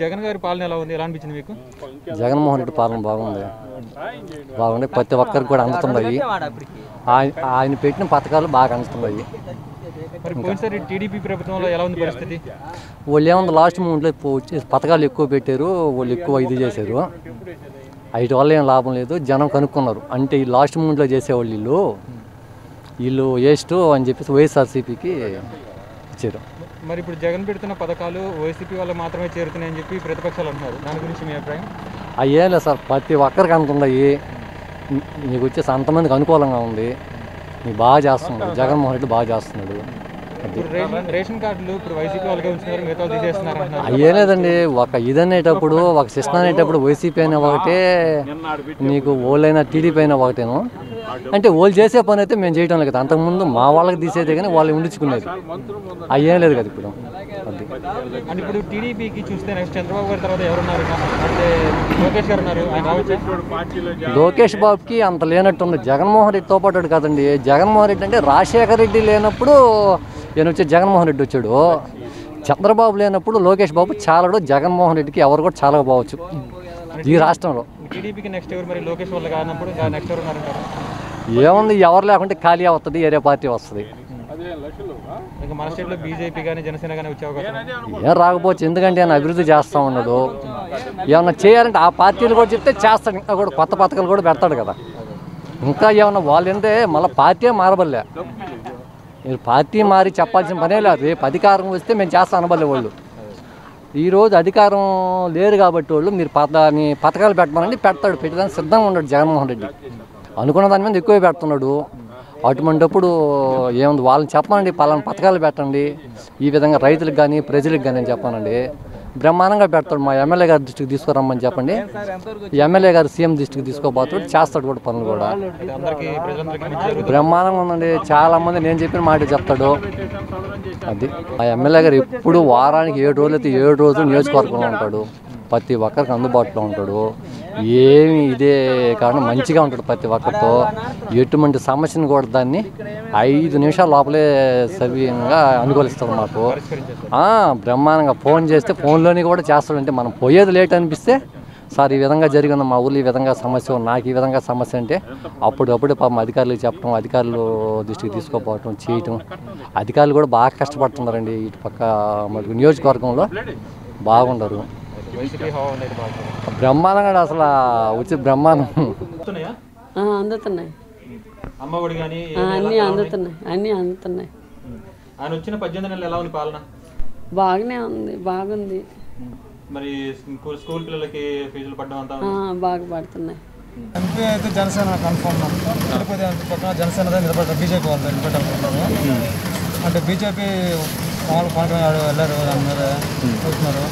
జగన్ గారి పాలన ఎలా ఉంది? ఎలా అనిపించింది మీకు? జగన్మోహన్ రెడ్డి పాలన బాగుంది. బాగుంది. ప్రతి ఒక్కరికి కూడా అందుతున్నాయి. ఆయన ఆయన పెట్టిన పథకాలు బాగా అందుతున్నాయి. మరి పోయినసారి టీడీపీ ప్రభుత్వంలో ఎలా ఉంది పరిస్థితి? వాళ్ళు ఏముంది లాస్ట్ మూమెంట్లో పథకాలు ఎక్కువ పెట్టారు. వాళ్ళు ఎక్కువ ఇది చేశారు. వీటి వల్ల ఏం లాభం లేదు. జనం కనుక్కున్నారు. అంటే ఈ లాస్ట్ మూమెంట్లో చేసేవాళ్ళు వీళ్ళు. వీళ్ళు వేస్ట్ అని చెప్పేసి వైఎస్ఆర్సీపీకి ఇచ్చారు. మరి ఇప్పుడు జగన్ పెడుతున్న పథకాలు వైసీపీ వల్ల మాత్రమే చేరుతున్నాయని చెప్పి ప్రతిపక్షాలు అంటున్నారు. దాని గురించి మీ అభిప్రాయం? లేదు సార్. ప్రతి ఒక్కరికి అనుకున్నాయి నీకు వచ్చేసి అంతమందికి అనుకూలంగా ఉంది. నీకు బాగా చేస్తున్నాడు. జగన్మోహన్ రెడ్డి బాగా చేస్తున్నాడు. రేషన్ కార్డులు ఇప్పుడు వైసీపీ వాళ్ళకే ఉంచుతున్నారు. మిగతా వాళ్ళు తీసేస్తున్నారు అంటున్నారు. అయ్యే లేదండి. ఒక ఇది అనేటప్పుడు ఒక సిస్టమ్ అనేటప్పుడు వైసీపీ అయినా ఒకటే నీకు ఓళ్ళైనా టీడీపీ అయినా ఒకటేను. అంటే వాళ్ళు చేసే పని అయితే మేము చేయటం లేదు అంతకుముందు మా వాళ్ళకి తీసేదే కానీ వాళ్ళు ఉండించుకునేది అయ్యేం లేదు కదా ఇప్పుడు. అది ఇప్పుడు టీడీపీకి చూస్తే నెక్స్ట్ చంద్రబాబు గారి తర్వాత ఎవరున్నారు? అంటే లోకేష్ గారు ఉన్నారు. లోకేష్ బాబుకి అంత లేనట్టుంది జగన్మోహన్ రెడ్డితో పాటు కదండి. జగన్మోహన్ రెడ్డి అంటే రాజశేఖర రెడ్డి లేనప్పుడు ఈయన వచ్చి జగన్మోహన్ రెడ్డి వచ్చాడు. చంద్రబాబు లేనప్పుడు లోకేష్ బాబు చాలడు. జగన్మోహన్ రెడ్డికి ఎవరు కూడా చాలా బావచ్చు ఈ రాష్ట్రంలో. టీడీపీకి నెక్స్ట్ ఎవరు మరి? లోకేష్ వల్ల కానప్పుడు నెక్స్ట్ ఎవరు ఏముంది ఎవరు లేకుంటే ఖాళీ అవుతుంది వేరే పార్టీ వస్తుంది. ఏం రాకపోవచ్చు ఎందుకంటే ఆయన అభివృద్ధి చేస్తా ఉన్నాడు. ఏమన్నా చేయాలంటే ఆ పార్టీలు కూడా చెప్తే చేస్తాడు ఇంకా కూడా కొత్త పథకాలు కూడా పెడతాడు కదా. ఇంకా ఏమన్నా వాళ్ళు ఏంటంటే మళ్ళీ పార్టీ మారబల్లే. మీరు పార్టీ మారి చెప్పాల్సిన పనే లేదు. రేపు అధికారం వస్తే మేము చేస్తాం అనబల్లే వాళ్ళు. ఈరోజు అధికారం లేరు కాబట్టి వాళ్ళు మీరు పథకాన్ని పథకాలు పెట్టమనండి పెడతాడు. పెట్టడానికి సిద్ధంగా ఉన్నాడు జగన్మోహన్ రెడ్డి. అనుకున్న దాని మీద ఎక్కువే పెడుతున్నాడు. అటువంటిప్పుడు ఏముంది వాళ్ళని చెప్పనండి పలానా పథకాలు పెట్టండి. ఈ విధంగా రైతులకు కానీ ప్రజలకు కానీ అని చెప్పానండి. బ్రహ్మాండంగా పెడతాడు మా ఎమ్మెల్యే గారి దృష్టికి తీసుకురమ్మని చెప్పండి. ఎమ్మెల్యే గారు సీఎం దృష్టికి తీసుకోబోతాడు చేస్తాడు కూడా పనులు కూడా. బ్రహ్మాండంగా ఉందండి. చాలా మంది నేను చెప్పిన మాట చెప్తాడు. అది మా ఎమ్మెల్యే గారు ఎప్పుడు వారానికి ఏడు రోజులు అయితే ఏడు రోజులు నియోజకవర్గంలో ఉంటాడు. ప్రతి ఒక్కరికి అందుబాటులో ఉంటాడు. ఏమి ఇదే కారణం. మంచిగా ఉంటాడు ప్రతి ఒక్కరితో ఎటువంటి సమస్యను కూడా దాన్ని ఐదు నిమిషాల లోపలే సవ్యంగా అనుకూలిస్తాడు మాకు. బ్రహ్మాండంగా ఫోన్ చేస్తే ఫోన్లోనే కూడా చేస్తాడంటే మనం పోయేది లేట్ అనిపిస్తే సార్ ఈ విధంగా జరిగింది మా ఊళ్ళో ఈ విధంగా సమస్య నాకు ఈ విధంగా సమస్య అంటే అప్పుడప్పుడు పాపం అధికారులకు చెప్పడం అధికారులు దృష్టికి తీసుకోపోవటం చేయటం. అధికారులు కూడా బాగా కష్టపడుతున్నారండి. ఇటు పక్క మటుకు నియోజకవర్గంలో బాగుండరు. బ్రహ్మాండంగా అసలు వచ్చి బ్రహ్మాండం. అందుతున్నాయి? అమ్మ ఒడి కానీ అన్నీ అందుతున్నాయి. అన్నీ అందుతున్నాయి. ఆయన వచ్చిన పద్దెనిమిది నెలలు ఎలా ఉంది పాలన? బాగానే ఉంది బాగుంది. మరి స్కూల్ పిల్లలకి ఫీజులు పడడం అంతా ఆ, బాగా పడుతున్నాయి. ఎంపీ అయితే జనసేన కన్ఫర్మ్ తిరుపతి పక్కన జనసేన నిలబడ్డారు బీజేపీ వాళ్ళు నిలబడ్డారు అంటే బీజేపీ కళ్యాణ్ గారు వెళ్ళారు దాని మీద చూస్తున్నారు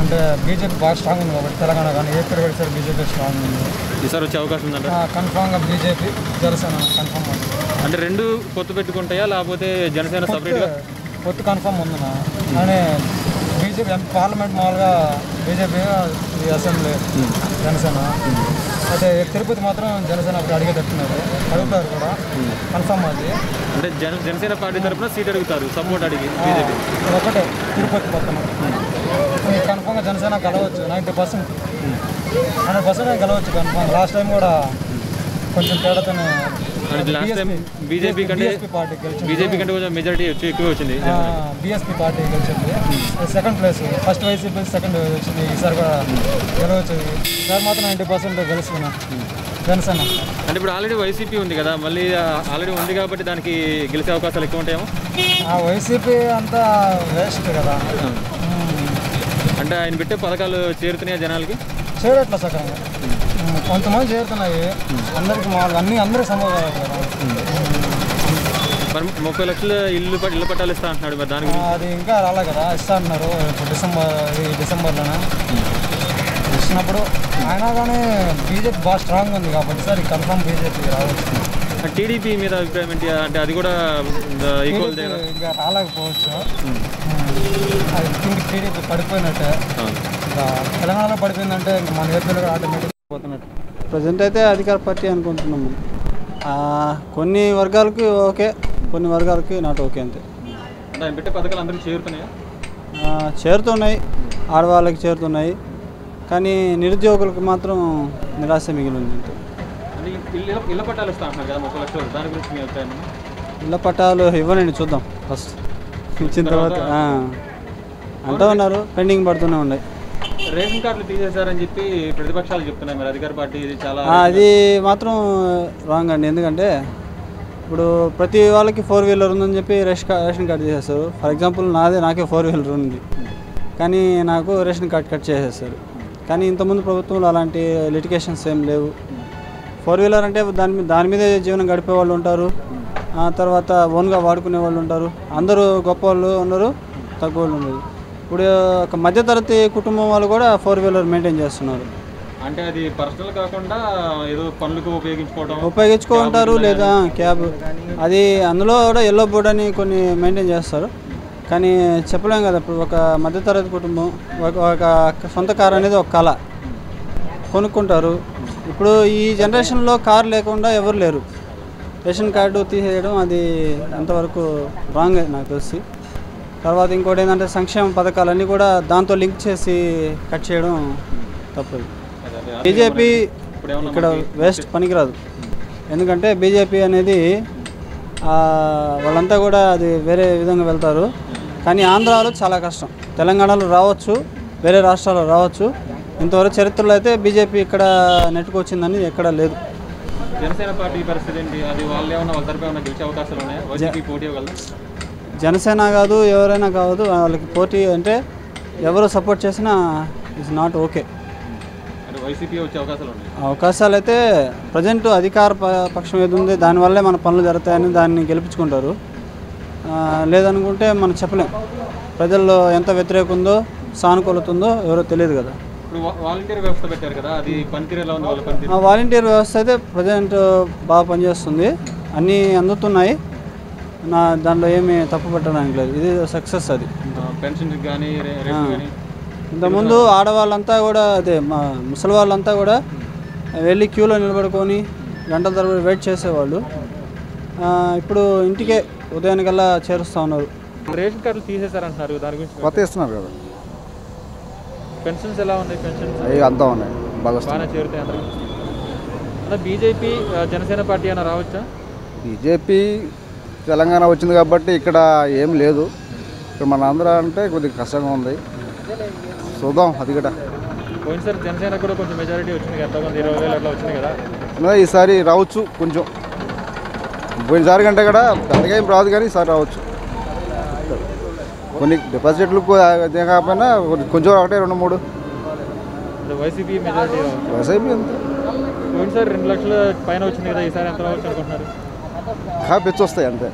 అంటే బీజేపీ బాగా స్ట్రాంగ్ ఉంది కాబట్టి తెలంగాణ కానీ ఏ పేరు పెడితే బీజేపీ స్ట్రాంగ్ ఉంది. ఈసారి వచ్చే అవకాశం ఉందంట? కన్ఫామ్గా బీజేపీ జనసేన కన్ఫర్మ్ ఉంది. అంటే రెండు పొత్తు పెట్టుకుంటాయా లేకపోతే జనసేన సపరేట్గా పొత్తు కన్ఫర్మ్ ఉంది నా. కానీ బీజేపీ పార్లమెంట్ మామూలుగా బీజేపీ అసెంబ్లీ జనసేన. అయితే తిరుపతి మాత్రం జనసేన అప్పుడు అడిగేటట్టున్నారు అడుగుతారు కూడా. కన్ఫర్మ్ అది. అంటే జన జనసేన పార్టీ తరఫున సీట్ అడుగుతారు సపోర్ట్ అడిగి ఒకటే తిరుపతి పక్కన. ఇది కన్ఫర్మ్గా జనసేన గెలవచ్చు నైంటీ పర్సెంట్. హండ్రెడ్ పర్సెంట్ గెలవచ్చు కన్ఫర్మ్ లాస్ట్ టైం కూడా కొంచెం తేడాతోనే లాస్ట్ టైం బీజేపీ కంటే బీఎస్పీ పార్టీ గెలిచింది. బీజేపీ కంటే కొంచెం మెజారిటీ వచ్చి ఎక్కువ వచ్చింది. బీఎస్పీ పార్టీ గెలిచింది. Second place first YCP second వచ్చింది. ఈసారి కూడా గెలవచ్చు. ఈసారి మాత్రం నైంటీ పర్సెంట్ గెలుస్తున్నా జనసేన. అంటే ఇప్పుడు ఆల్రెడీ వైసీపీ ఉంది కదా మళ్ళీ ఆల్రెడీ ఉంది కాబట్టి దానికి గెలిచే అవకాశాలు ఎక్కువ ఉంటాయేమో? ఆ వైసీపీ అంతా వేస్ట్ కదా. అంటే ఆయన పెట్టే పథకాలు చేరుతున్నాయా జనాలకి? సగంగా ఉమ్, కొంతమంది చేరుతున్నాయి. అందరికి మామూలుగా అన్ని అందరూ సమూహాలు కదా. మరి ముప్పై లక్షల ఇల్లు ప- ఇల్లు పట్టాలు ఇస్తా అంటున్నాడు మరి దాని గురించి. అది ఇంకా రాలే కదా ఇస్తా ఇప్పుడు డిసెంబర్ ఈ డిసెంబర్లోనే? ఇచ్చినప్పుడు అయినా కానీ బీజేపీ బాగా స్ట్రాంగ్ ఉంది కాబట్టి సార్ కన్ఫర్మ్ బీజేపీ రావచ్చు. టీడీపీ మీద అభిప్రాయం ఏంటి? అంటే అది కూడా ఈక్వల్ ఇంకా రాలేకపోవచ్చు. అది కింద టీడీపీ పడిపోయినట్టే. తెలంగాణలో పడిపోయిందంటే ఇంకా మన ఏపీలో ఆటోమేటిక్ పోతున్నట్టు. ప్రజెంట్ అయితే అధికార పార్టీ అనుకుంటున్నాము. ఆ, కొన్ని వర్గాలకి ఓకే కొన్ని వర్గాలకి నాట్ ఓకే అంతే. అంటే ఆయన పెట్టే పథకాలు అందరికీ చేరుతున్నాయా? ఆ, చేరుతున్నాయి. ఆడవాళ్ళకి చేరుతున్నాయి. కానీ నిరుద్యోగులకు మాత్రం నిరాశ మిగిలింది అంతే. ఇల్లు ఇళ్ళ పట్టాలు ఇస్తా అంటున్నారు కదా ముప్పై లక్షలు దాని గురించి మీ అభిప్రాయం ఇళ్ళ పట్టాలు ఇవ్వనండి చూద్దాం ఫస్ట్. ఇచ్చిన తర్వాత. అంటూ ఉన్నారు పెండింగ్ పడుతూనే ఉన్నాయి. రేషన్ కార్డులు తీసేశారని చెప్పి ప్రతిపక్షాలు చెప్తున్నాయి మరి అధికార పార్టీ ఇది చాలా అది మాత్రం రాంగ్ అండి. ఎందుకంటే ఇప్పుడు ప్రతి వాళ్ళకి ఫోర్ వీలర్ ఉందని చెప్పి రేషన్ కార్డ్ రేషన్ కార్డ్ చేసేస్తారు. ఫర్ ఎగ్జాంపుల్ నాదే నాకే ఫోర్ వీలర్ ఉంది. కానీ నాకు రేషన్ కార్డ్ కట్ చేసేస్తారు. కానీ ఇంతకుముందు ప్రభుత్వంలో అలాంటి లిటికేషన్స్ ఏం లేవు. ఫోర్ వీలర్ అంటే దాని దాని మీదే జీవనం గడిపే వాళ్ళు ఉంటారు. ఆ తర్వాత ఓన్గా వాడుకునే వాళ్ళు ఉంటారు. అందరూ గొప్ప వాళ్ళు ఉన్నారు తక్కువ వాళ్ళు ఉన్నారు. ఇప్పుడు ఒక మధ్యతరగతి కుటుంబం వాళ్ళు కూడా ఫోర్ వీలర్ మెయింటైన్ చేస్తున్నారు. అంటే అది పర్సనల్ కాకుండా ఏదో పనులకు ఉపయోగించుకోవడం ఉపయోగించుకుంటారు లేదా? క్యాబ్. అది అందులో కూడా ఎల్లో బోర్డ్ అని కొన్ని మెయింటైన్ చేస్తారు. కానీ చెప్పలేం కదా ఇప్పుడు ఒక మధ్యతరగతి కుటుంబం ఒక ఒక సొంత కార్ అనేది ఒక కళ. కొనుక్కుంటారు. ఇప్పుడు ఈ జనరేషన్లో కార్ లేకుండా ఎవరు లేరు. రేషన్ కార్డు తీసేయడం అది అంతవరకు రాంగ్ నాకు తెలిసి. తర్వాత ఇంకోటి ఏంటంటే సంక్షేమ పథకాలన్నీ కూడా దాంతో లింక్ చేసి కట్ చేయడం తప్పదు బీజేపీ ఇక్కడ వేస్ట్ పనికిరాదు. ఎందుకంటే బీజేపీ అనేది వాళ్ళంతా కూడా అది వేరే విధంగా వెళ్తారు. కానీ ఆంధ్రాలో చాలా కష్టం. తెలంగాణలో రావచ్చు వేరే రాష్ట్రాల్లో రావచ్చు. ఇంతవరకు చరిత్రలో అయితే బీజేపీ ఇక్కడ నెట్టుకొచ్చిందని ఎక్కడ లేదు. జనసేన పార్టీ పరిస్థితి ఏంటి? అది వాళ్ళు ఏమన్నా వాళ్ళ తరపు ఏమన్నా గెలిచే అవకాశాలు ఉన్నాయా? వైసీపీ పోటీ ఇవ్వగలరు జనసేన కాదు ఎవరైనా కాదు వాళ్ళకి పోటీ అంటే ఎవరు సపోర్ట్ చేసినా ఇట్స్ నాట్ ఓకే. వైసీపీ వచ్చే అవకాశాలు ఉన్నాయి. అవకాశాలు అయితే ప్రజెంట్ అధికార పక్షం ఏది ఉంది దానివల్లే మన పనులు జరుగుతాయని దాన్ని గెలిపించుకుంటారు. లేదనుకుంటే మనం చెప్పలేం. ప్రజల్లో ఎంత వ్యతిరేకం ఉందో సానుకూలత ఉందో ఎవరో తెలియదు కదా. వాలంటీర్ వ్యవస్థ పెట్టారు కదా అది పనితీరు ఎలా ఉంది వాళ్ళ పనితీరు? ఆ వాలంటీర్ వ్యవస్థ అయితే ప్రజెంట్ బాగా పనిచేస్తుంది. అన్నీ అందుతున్నాయి. నా దాంట్లో ఏమీ తప్పు పెట్టడానికి లేదు. ఇది సక్సెస్ అది. పెన్షన్ కానీ ఇంతకుముందు ఆడవాళ్ళంతా కూడా అదే మా ముసలి వాళ్ళంతా కూడా వెళ్ళి క్యూలో నిలబడుకొని గంటల తరబడి వెయిట్ చేసేవాళ్ళు. ఇప్పుడు ఇంటికే ఉదయానికల్లా చేరుస్తూ ఉన్నారు. రేషన్ కార్డులు తీసేశారంటున్నారు దాని గురించి. కొత్త ఇస్తున్నారు కదా. పెన్షన్స్ ఎలా ఉన్నాయి? పెన్షన్స్? అవి అంతా ఉన్నాయి. బాగా బాగానే చేరుతాయి అందరికి అలా బీజేపీ జనసేన పార్టీ అయినా రావచ్చా? బీజేపీ తెలంగాణ వచ్చింది కాబట్టి ఇక్కడ ఏం లేదు. ఇక్కడ మన ఆంధ్ర అంటే కొద్దిగా కష్టంగా ఉంది. చూద్దాం అది కూడా. పోయినసారి జనసేన కూడా కొంచెం మెజారిటీ వచ్చింది కదా ఎంతమంది ఇరవై వేలు అట్లా వచ్చింది కదా. ఈసారి రావచ్చు కొంచెం. పోయినసారి కంటే కూడా పెద్దగా ఏం రాదు కానీ ఈసారి రావచ్చు. కొన్ని డిపాజిట్లు అదే కాకపోయినా కొంచెం ఒకటే రెండు మూడు. వైసీపీ మెజారిటీ వైసీపీ రెండు లక్షల పైన వచ్చింది కదా ఈసారి ఎంత రావచ్చు అనుకుంటున్నారు? కాపీ వస్తాయి అంతే.